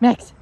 Max,